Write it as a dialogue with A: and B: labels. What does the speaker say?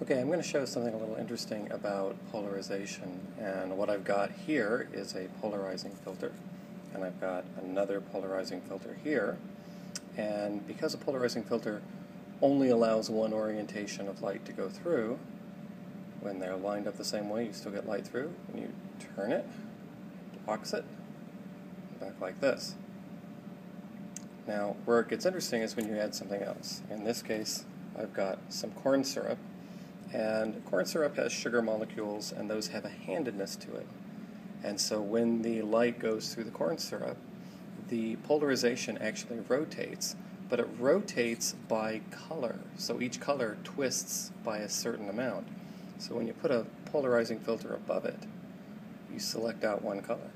A: Okay, I'm going to show something a little interesting about polarization. And what I've got here is a polarizing filter. And I've got another polarizing filter here. And because a polarizing filter only allows one orientation of light to go through, when they're lined up the same way, you still get light through. When you turn it, blocks it, back like this. Now, where it gets interesting is when you add something else. In this case, I've got some corn syrup and corn syrup has sugar molecules, and those have a handedness to it. And so when the light goes through the corn syrup, the polarization actually rotates, but it rotates by color. So each color twists by a certain amount. So when you put a polarizing filter above it, you select out one color.